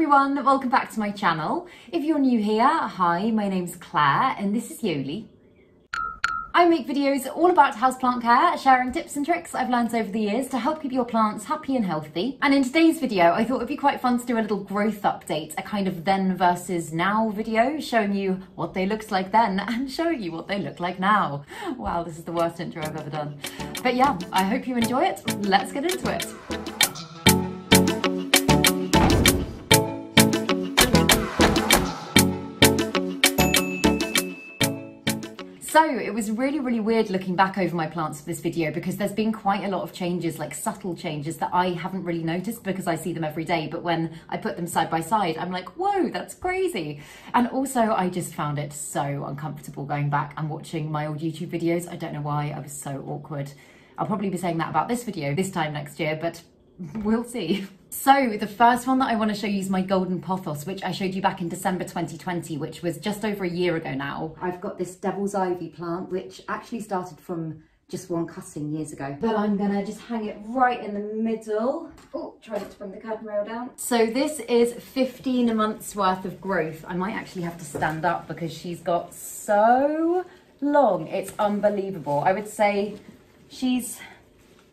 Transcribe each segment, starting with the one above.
everyone, welcome back to my channel. If you're new here, hi, my name's Claire and this is Joli. I make videos all about houseplant care, sharing tips and tricks I've learned over the years to help keep your plants happy and healthy. And in today's video, I thought it'd be quite fun to do a little growth update, a kind of then versus now video, showing you what they looked like then and showing you what they look like now. Wow, this is the worst intro I've ever done. But yeah, I hope you enjoy it. Let's get into it. So it was really, really weird looking back over my plants for this video because there's been quite a lot of changes, like subtle changes that I haven't really noticed because I see them every day. But when I put them side by side, I'm like, whoa, that's crazy. And also I just found it so uncomfortable going back and watching my old YouTube videos. I don't know why, I was so awkward. I'll probably be saying that about this video this time next year, but we'll see. So the first one that I want to show you is my golden pothos, which I showed you back in December 2020, which was just over a year ago now. I've got this devil's ivy plant, which actually started from just one cutting years ago. But I'm gonna just hang it right in the middle. Oh, try not to bring the curtain rail down. So this is 15 months worth of growth. I might actually have to stand up because she's got so long. It's unbelievable. I would say she's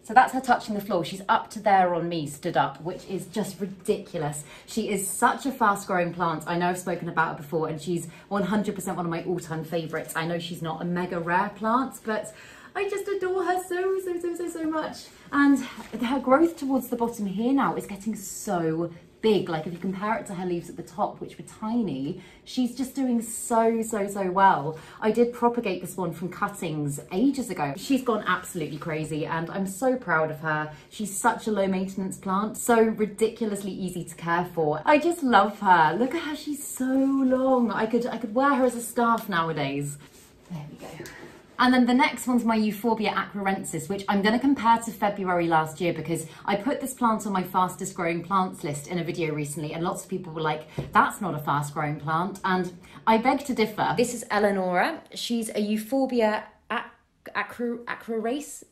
so that's her touching the floor. She's up to there on me, stood up, which is just ridiculous. She is such a fast growing plant. I know I've spoken about her before and she's 100% one of my all time favorites. I know she's not a mega rare plant, but I just adore her so, so, so, so, so much. And her growth towards the bottom here now is getting so big. Like if you compare it to her leaves at the top, which were tiny, she's just doing so, so, so well. I did propagate this one from cuttings ages ago. She's gone absolutely crazy and I'm so proud of her. She's such a low maintenance plant, so ridiculously easy to care for. I just love her. Look at how she's so long. I could, I could wear her as a scarf nowadays. There we go. And then the next one's my Euphorbia acrurensis, which I'm going to compare to February last year because I put this plant on my fastest growing plants list in a video recently and lots of people were like, that's not a fast growing plant. And I beg to differ. This is Eleonora. She's a Euphorbia acro, acrorace,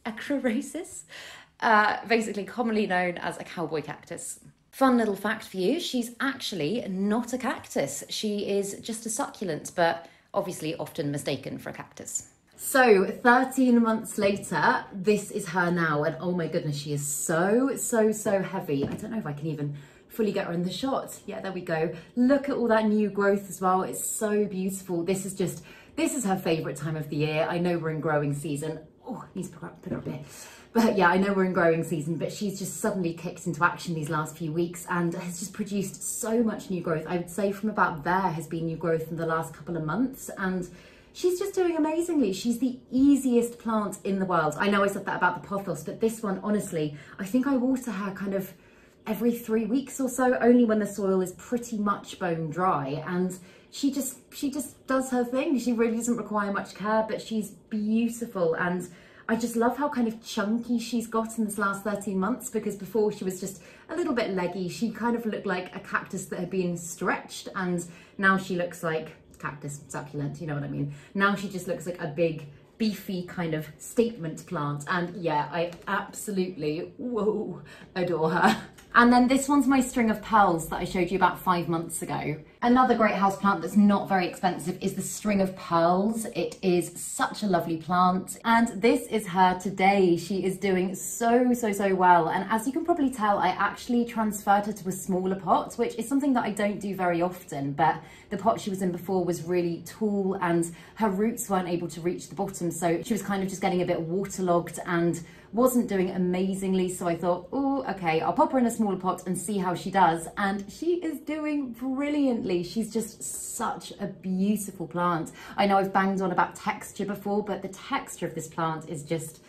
uh, basically commonly known as a cowboy cactus. Fun little fact for you, she's actually not a cactus. She is just a succulent, but obviously often mistaken for a cactus. So 13 months later, this is her now. And oh my goodness, she is so, so, so heavy. I don't know if I can even fully get her in the shot. Yeah, there we go. Look at all that new growth as well. It's so beautiful. This is just, this is her favorite time of the year. I know we're in growing season. Oh, to put her up bit. But yeah, I know we're in growing season, but she's just suddenly kicked into action these last few weeks and has just produced so much new growth. I would say from about there has been new growth in the last couple of months. And she's just doing amazingly. She's the easiest plant in the world. I know I said that about the pothos, but this one, honestly, I think I water her kind of every three weeks or so, only when the soil is pretty much bone dry. And she just, she just does her thing. She really doesn't require much care, but she's beautiful. And I just love how kind of chunky she's got in this last 13 months because before she was just a little bit leggy. She kind of looked like a cactus that had been stretched and now she looks like cactus succulent, you know what I mean? Now she just looks like a big beefy kind of statement plant and yeah I absolutely whoa adore her and then this one's my string of pearls that I showed you about five months ago Another great house plant that's not very expensive is the string of pearls. It is such a lovely plant. And this is her today. She is doing so, so, so well. And as you can probably tell, I actually transferred her to a smaller pot, which is something that I don't do very often. But the pot she was in before was really tall and her roots weren't able to reach the bottom. So she was kind of just getting a bit waterlogged and wasn't doing amazingly. So I thought, oh, okay, I'll pop her in a smaller pot and see how she does. And she is doing brilliantly. She's just such a beautiful plant. I know I've banged on about texture before, but the texture of this plant is just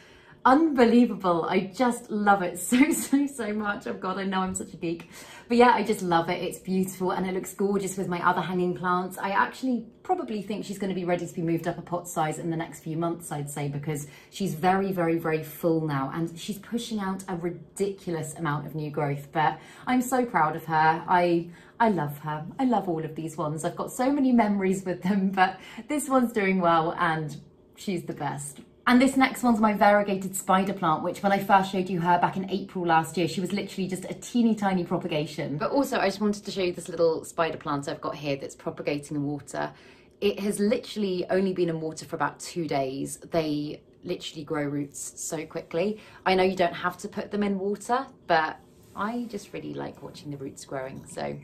unbelievable. I just love it so, so, so much. Oh God, I know I'm such a geek. But yeah, I just love it. It's beautiful and it looks gorgeous with my other hanging plants. I actually probably think she's going to be ready to be moved up a pot size in the next few months, I'd say, because she's very, very, very full now and she's pushing out a ridiculous amount of new growth. But I'm so proud of her. I, I love her. I love all of these ones. I've got so many memories with them, but this one's doing well and she's the best. And this next one's my variegated spider plant, which when I first showed you her back in April last year, she was literally just a teeny tiny propagation. But also I just wanted to show you this little spider plant I've got here that's propagating in water. It has literally only been in water for about two days. They literally grow roots so quickly. I know you don't have to put them in water, but I just really like watching the roots growing. So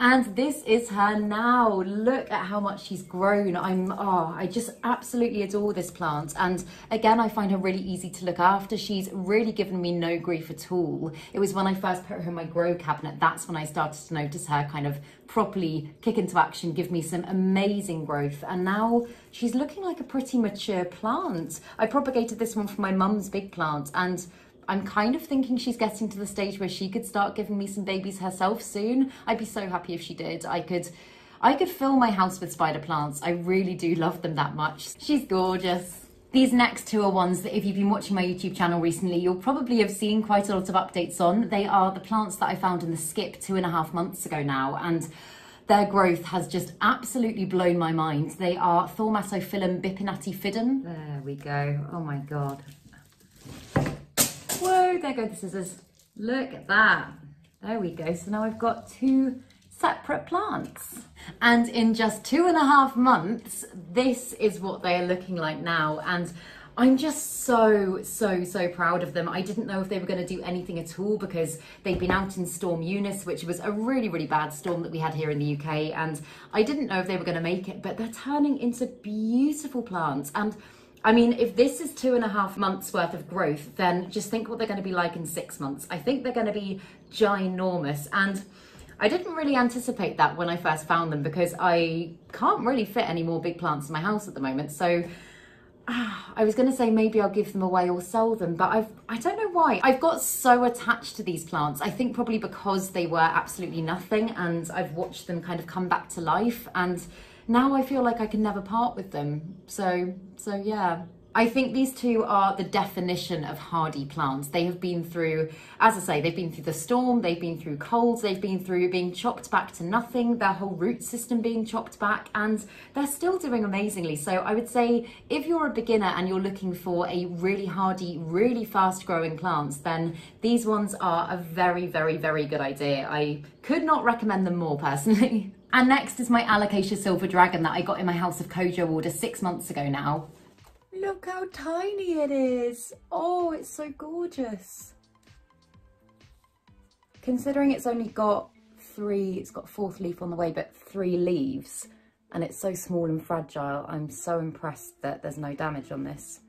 and this is her now. Look at how much she's grown. I'm, oh, I just absolutely adore this plant. And again, I find her really easy to look after. She's really given me no grief at all. It was when I first put her in my grow cabinet, that's when I started to notice her kind of properly kick into action, give me some amazing growth. And now she's looking like a pretty mature plant. I propagated this one from my mum's big plant and I'm kind of thinking she's getting to the stage where she could start giving me some babies herself soon. I'd be so happy if she did. I could I could fill my house with spider plants. I really do love them that much. She's gorgeous. These next two are ones that if you've been watching my YouTube channel recently, you'll probably have seen quite a lot of updates on. They are the plants that I found in the skip two and a half months ago now. And their growth has just absolutely blown my mind. They are Thaumatophyllum bipinnatifidum. There we go. Oh my God. Whoa, there go the scissors. Look at that. There we go. So now I've got two separate plants. And in just two and a half months, this is what they are looking like now. And I'm just so, so, so proud of them. I didn't know if they were going to do anything at all because they'd been out in Storm Eunice, which was a really, really bad storm that we had here in the UK. And I didn't know if they were going to make it, but they're turning into beautiful plants. And I mean, if this is two and a half months worth of growth, then just think what they're going to be like in six months. I think they're going to be ginormous. And I didn't really anticipate that when I first found them because I can't really fit any more big plants in my house at the moment. So I was going to say maybe I'll give them away or sell them, but I've, I don't know why. I've got so attached to these plants. I think probably because they were absolutely nothing and I've watched them kind of come back to life and now I feel like I can never part with them. So, so yeah. I think these two are the definition of hardy plants. They have been through, as I say, they've been through the storm, they've been through colds, they've been through being chopped back to nothing, their whole root system being chopped back, and they're still doing amazingly. So I would say if you're a beginner and you're looking for a really hardy, really fast growing plants, then these ones are a very, very, very good idea. I could not recommend them more personally. And next is my Alocasia Silver Dragon that I got in my House of Kojo order six months ago now. Look how tiny it is. Oh, it's so gorgeous. Considering it's only got three, it's got fourth leaf on the way, but three leaves, and it's so small and fragile, I'm so impressed that there's no damage on this.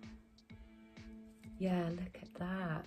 Yeah, look at that.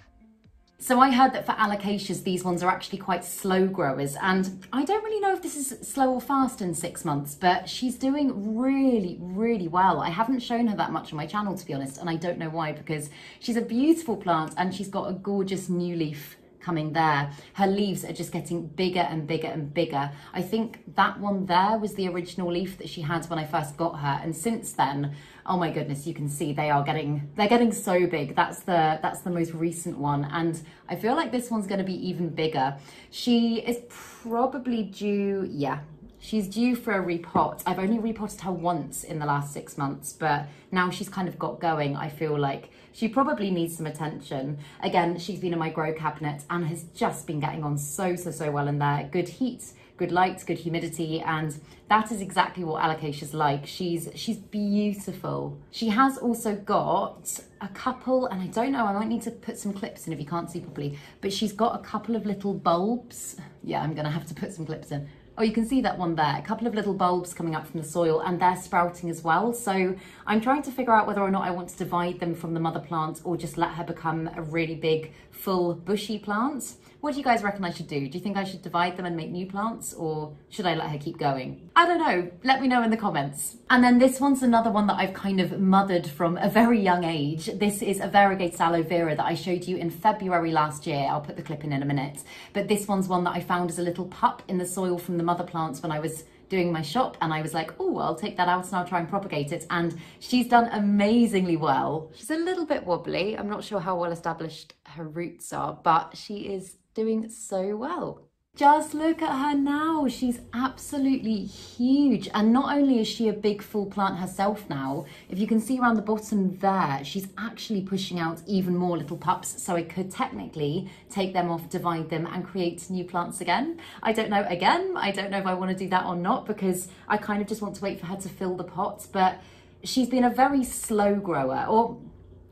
So I heard that for alocasias, these ones are actually quite slow growers. And I don't really know if this is slow or fast in six months, but she's doing really, really well. I haven't shown her that much on my channel, to be honest, and I don't know why, because she's a beautiful plant and she's got a gorgeous new leaf coming there. Her leaves are just getting bigger and bigger and bigger. I think that one there was the original leaf that she had when I first got her. And since then, oh my goodness, you can see they are getting, they're getting so big. That's the, that's the most recent one. And I feel like this one's gonna be even bigger. She is probably due, yeah, She's due for a repot. I've only repotted her once in the last six months, but now she's kind of got going, I feel like she probably needs some attention. Again, she's been in my grow cabinet and has just been getting on so, so, so well in there. Good heat, good light, good humidity, and that is exactly what Alocasia's like. She's she's beautiful. She has also got a couple, and I don't know, I might need to put some clips in if you can't see properly, but she's got a couple of little bulbs. Yeah, I'm gonna have to put some clips in Oh, you can see that one there, a couple of little bulbs coming up from the soil and they're sprouting as well. So I'm trying to figure out whether or not I want to divide them from the mother plant or just let her become a really big, full bushy plant. What do you guys reckon I should do? Do you think I should divide them and make new plants or should I let her keep going? I don't know. Let me know in the comments. And then this one's another one that I've kind of mothered from a very young age. This is a variegated aloe vera that I showed you in February last year. I'll put the clip in in a minute. But this one's one that I found as a little pup in the soil from the mother plants when I was doing my shop and I was like, oh, I'll take that out and I'll try and propagate it. And she's done amazingly well. She's a little bit wobbly. I'm not sure how well established her roots are, but she is doing so well. Just look at her now. She's absolutely huge. And not only is she a big full plant herself now, if you can see around the bottom there, she's actually pushing out even more little pups. So I could technically take them off, divide them and create new plants again. I don't know, again, I don't know if I want to do that or not because I kind of just want to wait for her to fill the pot. But she's been a very slow grower or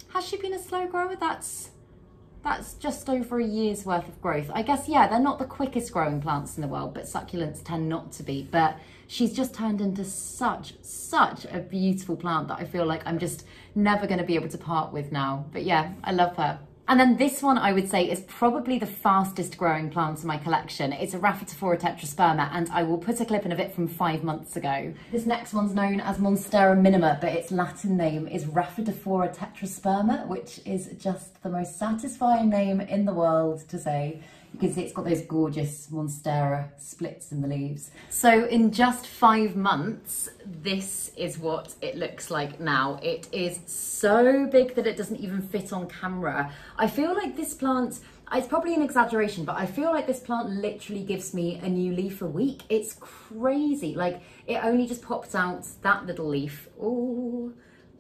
has she been a slow grower? That's that's just over a year's worth of growth. I guess, yeah, they're not the quickest growing plants in the world, but succulents tend not to be. But she's just turned into such, such a beautiful plant that I feel like I'm just never going to be able to part with now. But yeah, I love her. And then this one I would say is probably the fastest growing plant in my collection. It's a Rhaphidophora tetrasperma and I will put a clip in of it from five months ago. This next one's known as Monstera minima, but its Latin name is Rhaphidophora tetrasperma, which is just the most satisfying name in the world to say. You can see it's got those gorgeous Monstera splits in the leaves. So in just five months, this is what it looks like now. It is so big that it doesn't even fit on camera. I feel like this plant, it's probably an exaggeration, but I feel like this plant literally gives me a new leaf a week. It's crazy. Like it only just popped out that little leaf. Oh,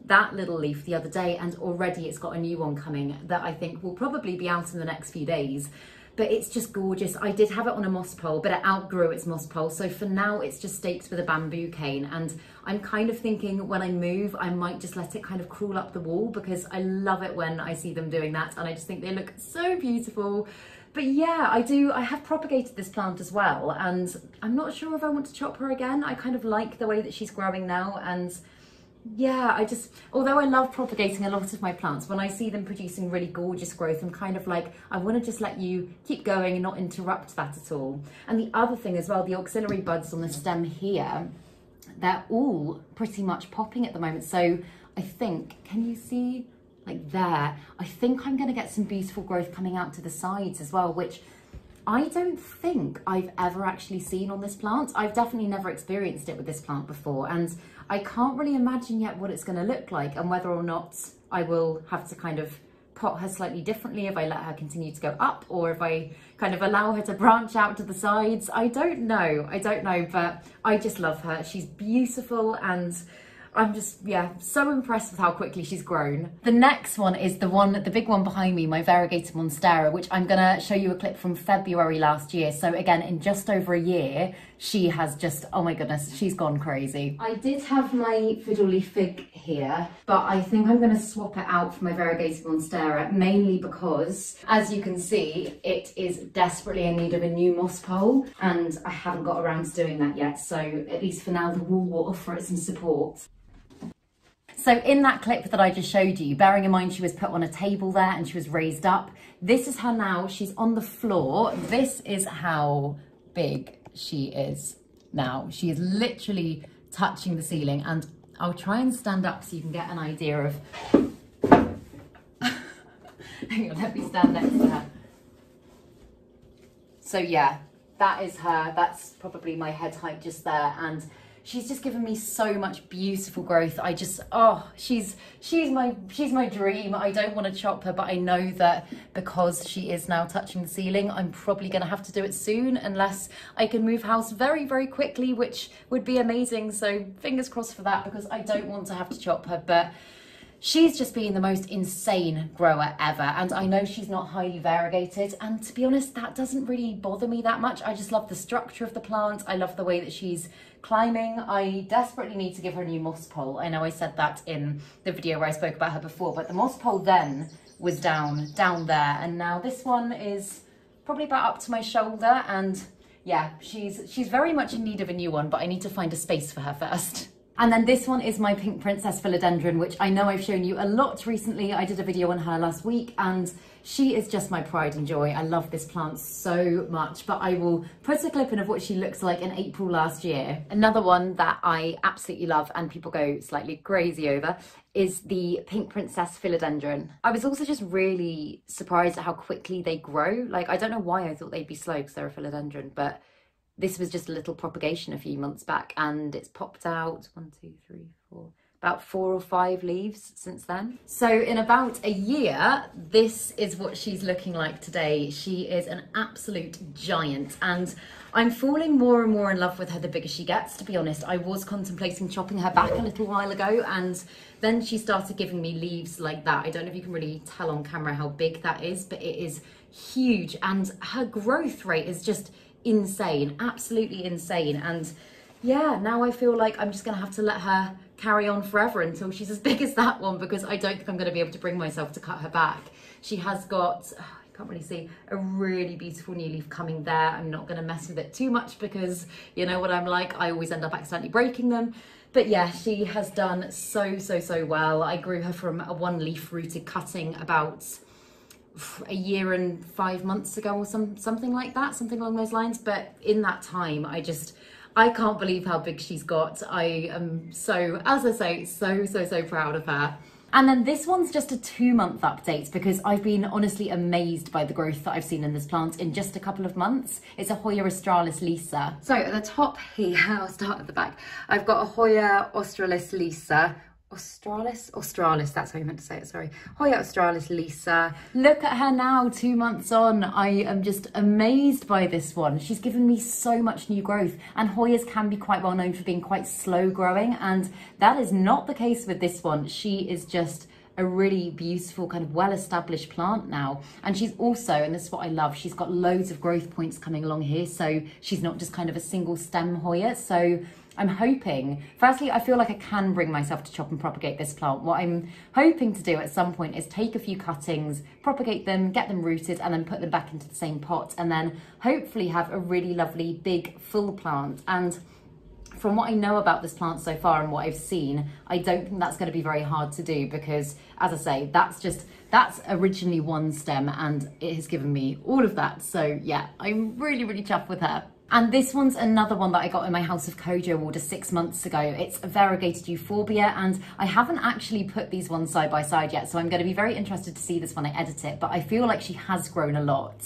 that little leaf the other day and already it's got a new one coming that I think will probably be out in the next few days but it's just gorgeous. I did have it on a moss pole, but it outgrew its moss pole. So for now, it's just stakes with a bamboo cane. And I'm kind of thinking when I move, I might just let it kind of crawl up the wall because I love it when I see them doing that. And I just think they look so beautiful. But yeah, I do, I have propagated this plant as well. And I'm not sure if I want to chop her again. I kind of like the way that she's growing now. And yeah, I just, although I love propagating a lot of my plants, when I see them producing really gorgeous growth, I'm kind of like, I want to just let you keep going and not interrupt that at all. And the other thing as well, the auxiliary buds on the stem here, they're all pretty much popping at the moment. So I think, can you see like there? I think I'm going to get some beautiful growth coming out to the sides as well, which I don't think I've ever actually seen on this plant. I've definitely never experienced it with this plant before. And I can't really imagine yet what it's going to look like and whether or not I will have to kind of pot her slightly differently if I let her continue to go up or if I kind of allow her to branch out to the sides. I don't know. I don't know, but I just love her. She's beautiful and I'm just, yeah, so impressed with how quickly she's grown. The next one is the one, the big one behind me, my variegated monstera, which I'm gonna show you a clip from February last year. So again, in just over a year, she has just, oh my goodness, she's gone crazy. I did have my fiddle leaf fig here, but I think I'm gonna swap it out for my variegated monstera, mainly because, as you can see, it is desperately in need of a new moss pole, and I haven't got around to doing that yet. So at least for now, the wall will offer it some support. So in that clip that I just showed you, bearing in mind she was put on a table there and she was raised up, this is her now, she's on the floor. This is how big she is now. She is literally touching the ceiling and I'll try and stand up so you can get an idea of, hang on, let me stand next to her. So yeah, that is her, that's probably my head height just there and she's just given me so much beautiful growth. I just, oh, she's she's my she's my dream. I don't want to chop her, but I know that because she is now touching the ceiling, I'm probably going to have to do it soon unless I can move house very, very quickly, which would be amazing. So fingers crossed for that because I don't want to have to chop her, but She's just been the most insane grower ever, and I know she's not highly variegated, and to be honest, that doesn't really bother me that much. I just love the structure of the plant. I love the way that she's climbing. I desperately need to give her a new moss pole. I know I said that in the video where I spoke about her before, but the moss pole then was down, down there, and now this one is probably about up to my shoulder, and yeah, she's she's very much in need of a new one, but I need to find a space for her first. And then this one is my Pink Princess Philodendron, which I know I've shown you a lot recently. I did a video on her last week and she is just my pride and joy. I love this plant so much, but I will put a clip in of what she looks like in April last year. Another one that I absolutely love and people go slightly crazy over is the Pink Princess Philodendron. I was also just really surprised at how quickly they grow. Like, I don't know why I thought they'd be slow because they're a philodendron, but this was just a little propagation a few months back and it's popped out one, two, three, four, about four or five leaves since then. So in about a year, this is what she's looking like today. She is an absolute giant and I'm falling more and more in love with her the bigger she gets, to be honest. I was contemplating chopping her back a little while ago and then she started giving me leaves like that. I don't know if you can really tell on camera how big that is, but it is huge and her growth rate is just insane, absolutely insane. And yeah, now I feel like I'm just gonna have to let her carry on forever until she's as big as that one because I don't think I'm gonna be able to bring myself to cut her back. She has got, I can't really see a really beautiful new leaf coming there. I'm not to mess with it too much because you know what I'm like. I always end up accidentally breaking them. But yeah, she has done so, so, so well. I grew her from a one leaf rooted cutting about a year and five months ago or some something like that, something along those lines. But in that time, I just I can't believe how big she's got. I am so, as I say, so, so, so proud of her. And then this one's just a two month update because I've been honestly amazed by the growth that I've seen in this plant in just a couple of months. It's a Hoya Australis Lisa. So at the top here, I'll start at the back. I've got a Hoya Australis Lisa, Australis? Australis, that's how you meant to say it, sorry. Hoya Australis Lisa. Look at her now, two months on. I am just amazed by this one. She's given me so much new growth and Hoyas can be quite well known for being quite slow growing and that is not the case with this one. She is just a really beautiful kind of well-established plant now and she's also and this is what I love she's got loads of growth points coming along here so she's not just kind of a single stem Hoya so I'm hoping, firstly, I feel like I can bring myself to chop and propagate this plant. What I'm hoping to do at some point is take a few cuttings, propagate them, get them rooted, and then put them back into the same pot, and then hopefully have a really lovely big full plant. And from what I know about this plant so far and what I've seen, I don't think that's going to be very hard to do because, as I say, that's just, that's originally one stem and it has given me all of that. So yeah, I'm really, really chuffed with her. And this one's another one that I got in my House of Kojo order six months ago. It's variegated euphorbia and I haven't actually put these ones side by side yet. So I'm gonna be very interested to see this when I edit it, but I feel like she has grown a lot.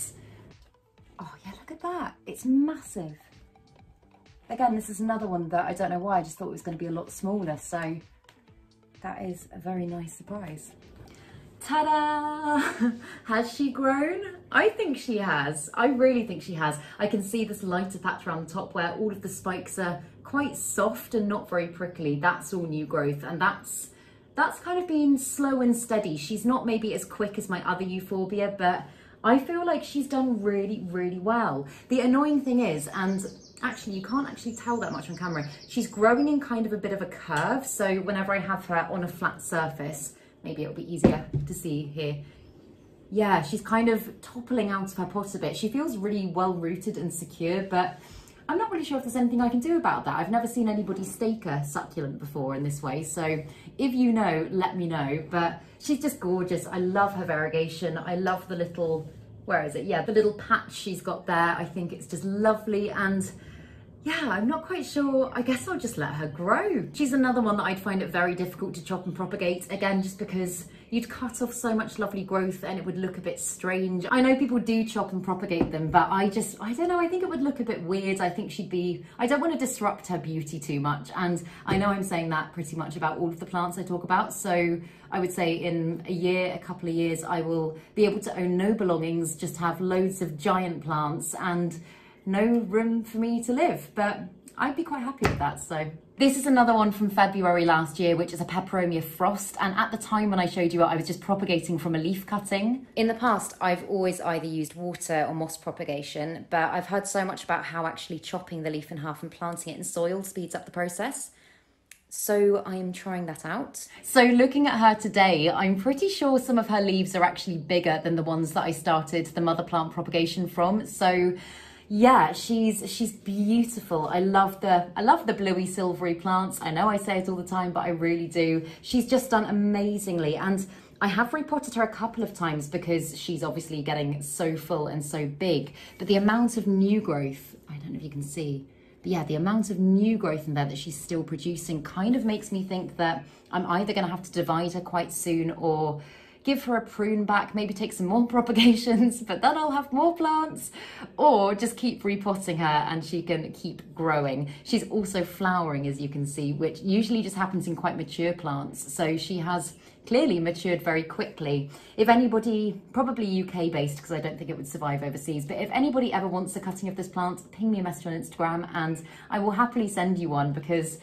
Oh yeah, look at that. It's massive. Again, this is another one that I don't know why, I just thought it was gonna be a lot smaller. So that is a very nice surprise. Ta-da! has she grown? I think she has. I really think she has. I can see this lighter patch around the top where all of the spikes are quite soft and not very prickly. That's all new growth and that's that's kind of been slow and steady. She's not maybe as quick as my other euphorbia, but I feel like she's done really, really well. The annoying thing is, and actually you can't actually tell that much on camera, she's growing in kind of a bit of a curve. So whenever I have her on a flat surface, maybe it'll be easier to see here. Yeah, she's kind of toppling out of her pot a bit. She feels really well rooted and secure, but I'm not really sure if there's anything I can do about that. I've never seen anybody stake a succulent before in this way. So if you know, let me know. But she's just gorgeous. I love her variegation. I love the little, where is it? Yeah, the little patch she's got there. I think it's just lovely. And yeah, I'm not quite sure. I guess I'll just let her grow. She's another one that I'd find it very difficult to chop and propagate. Again, just because you'd cut off so much lovely growth and it would look a bit strange. I know people do chop and propagate them, but I just, I don't know, I think it would look a bit weird. I think she'd be, I don't want to disrupt her beauty too much. And I know I'm saying that pretty much about all of the plants I talk about. So I would say in a year, a couple of years, I will be able to own no belongings, just have loads of giant plants and no room for me to live, but I'd be quite happy with that, so. This is another one from February last year, which is a Peperomia Frost. And at the time when I showed you it, I was just propagating from a leaf cutting. In the past, I've always either used water or moss propagation, but I've heard so much about how actually chopping the leaf in half and planting it in soil speeds up the process. So I am trying that out. So looking at her today, I'm pretty sure some of her leaves are actually bigger than the ones that I started the mother plant propagation from. So yeah, she's she's beautiful. I love the I love the bluey silvery plants. I know I say it all the time, but I really do. She's just done amazingly and I have repotted her a couple of times because she's obviously getting so full and so big, but the amount of new growth, I don't know if you can see, but yeah, the amount of new growth in there that she's still producing kind of makes me think that I'm either going to have to divide her quite soon or give her a prune back, maybe take some more propagations, but then I'll have more plants, or just keep repotting her and she can keep growing. She's also flowering, as you can see, which usually just happens in quite mature plants. So she has clearly matured very quickly. If anybody, probably UK based, because I don't think it would survive overseas, but if anybody ever wants a cutting of this plant, ping me a message on Instagram and I will happily send you one because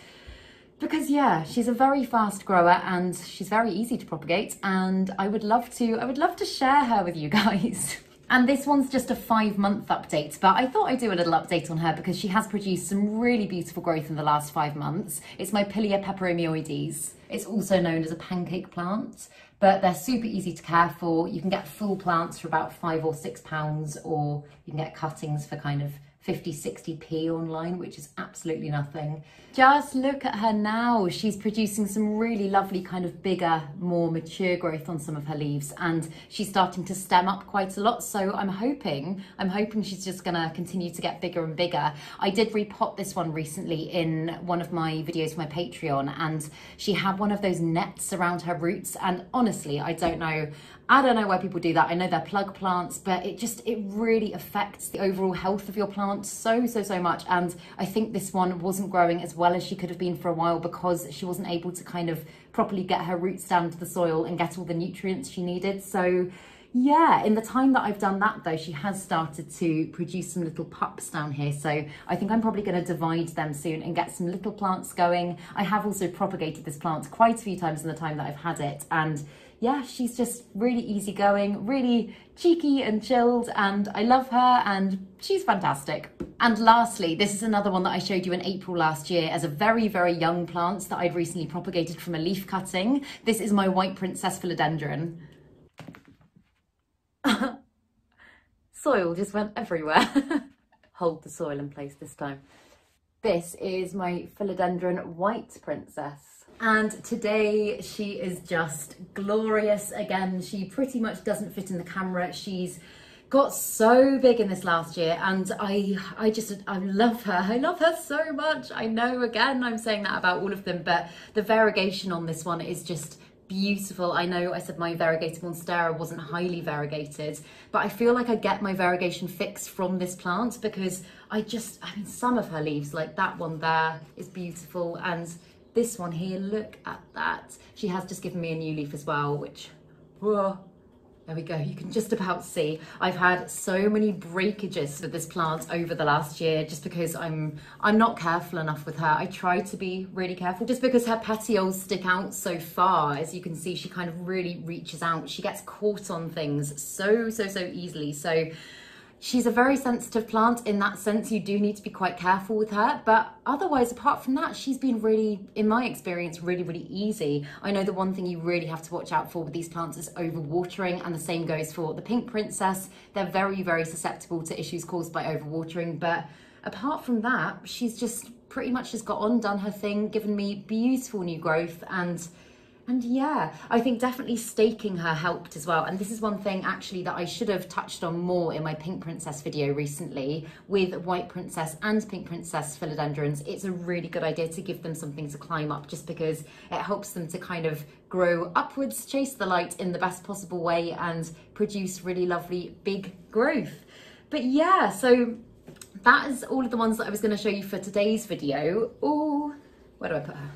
because yeah, she's a very fast grower and she's very easy to propagate and I would love to, I would love to share her with you guys. And this one's just a five month update, but I thought I'd do a little update on her because she has produced some really beautiful growth in the last five months. It's my Pilea peperomioides. It's also known as a pancake plant, but they're super easy to care for. You can get full plants for about five or six pounds, or you can get cuttings for kind of 50, 60p online, which is absolutely nothing. Just look at her now. She's producing some really lovely kind of bigger, more mature growth on some of her leaves and she's starting to stem up quite a lot. So I'm hoping, I'm hoping she's just gonna continue to get bigger and bigger. I did repot this one recently in one of my videos for my Patreon and she had one of those nets around her roots and honestly, I don't know, I don't know why people do that. I know they're plug plants, but it just, it really affects the overall health of your plant so, so, so much. And I think this one wasn't growing as well as she could have been for a while because she wasn't able to kind of properly get her roots down to the soil and get all the nutrients she needed. So yeah, in the time that I've done that though, she has started to produce some little pups down here. So I think I'm probably going to divide them soon and get some little plants going. I have also propagated this plant quite a few times in the time that I've had it. And yeah, she's just really easygoing, really cheeky and chilled, and I love her, and she's fantastic. And lastly, this is another one that I showed you in April last year as a very, very young plant that I'd recently propagated from a leaf cutting. This is my white princess philodendron. soil just went everywhere. Hold the soil in place this time. This is my philodendron white princess. And today she is just glorious. Again, she pretty much doesn't fit in the camera. She's got so big in this last year and I I just I love her I love her so much I know again I'm saying that about all of them but the variegation on this one is just beautiful I know I said my variegated monstera wasn't highly variegated but I feel like I get my variegation fix from this plant because I just I mean some of her leaves like that one there is beautiful and this one here, look at that. She has just given me a new leaf as well, which, whoa, there we go, you can just about see. I've had so many breakages with this plant over the last year just because I'm I'm not careful enough with her. I try to be really careful just because her petioles stick out so far. As you can see, she kind of really reaches out. She gets caught on things so, so, so easily. So She's a very sensitive plant in that sense. You do need to be quite careful with her. But otherwise, apart from that, she's been really, in my experience, really, really easy. I know the one thing you really have to watch out for with these plants is overwatering, and the same goes for the pink princess. They're very, very susceptible to issues caused by overwatering. But apart from that, she's just pretty much just got on, done her thing, given me beautiful new growth and and yeah, I think definitely staking her helped as well. And this is one thing actually that I should have touched on more in my Pink Princess video recently with White Princess and Pink Princess philodendrons. It's a really good idea to give them something to climb up just because it helps them to kind of grow upwards, chase the light in the best possible way and produce really lovely big growth. But yeah, so that is all of the ones that I was going to show you for today's video. Oh, where do I put her?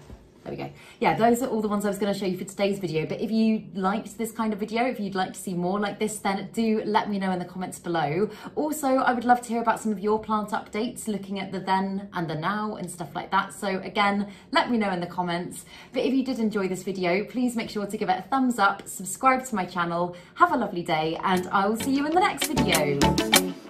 There we go. Yeah, those are all the ones I was going to show you for today's video. But if you liked this kind of video, if you'd like to see more like this, then do let me know in the comments below. Also, I would love to hear about some of your plant updates, looking at the then and the now and stuff like that. So again, let me know in the comments. But if you did enjoy this video, please make sure to give it a thumbs up, subscribe to my channel, have a lovely day, and I will see you in the next video.